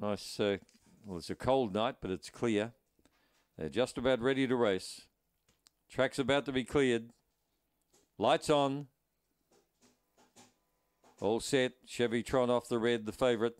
Nice. Uh, well, it's a cold night, but it's clear. They're just about ready to race. Track's about to be cleared. Lights on. All set. Chevytron off the red, the favourite.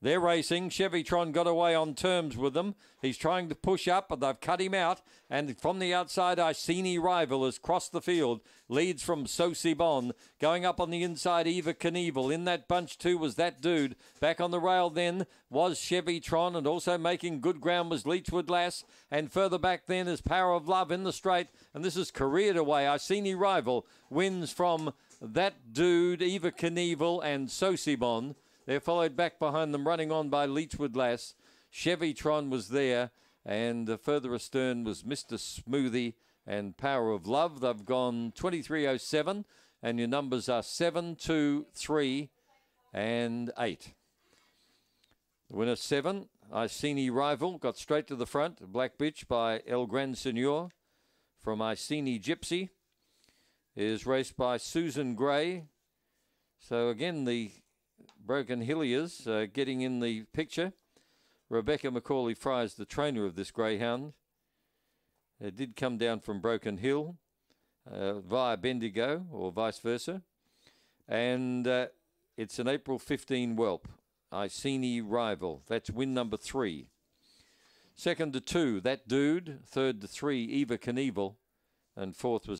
They're racing. Chevytron got away on terms with them. He's trying to push up, but they've cut him out. And from the outside, Iceni Rival has crossed the field. Leads from Sosibon. Going up on the inside, Eva Knievel. In that bunch, too, was that dude. Back on the rail then was Chevytron. And also making good ground was Leechwood Lass. And further back then is Power of Love in the straight. And this is careered away. Iceni Rival wins from that dude, Eva Knievel and Sosibon. They're followed back behind them, running on by Leechwood Lass. Chevytron was there, and uh, further astern was Mr. Smoothie and Power of Love. They've gone 2307, and your numbers are 7, 2, 3, and 8. The winner 7, Iceni Rival, got straight to the front. Black Bitch by El Grand Senor from Iceni Gypsy is raced by Susan Gray. So again, the Broken Hilliers uh, getting in the picture. Rebecca Macaulay Fry is the trainer of this greyhound. It did come down from Broken Hill uh, via Bendigo or vice versa. And uh, it's an April 15 whelp. Iceni Rival. That's win number three. Second to two, that dude. Third to three, Eva Knievel. And fourth was